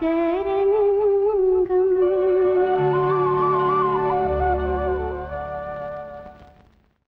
सागर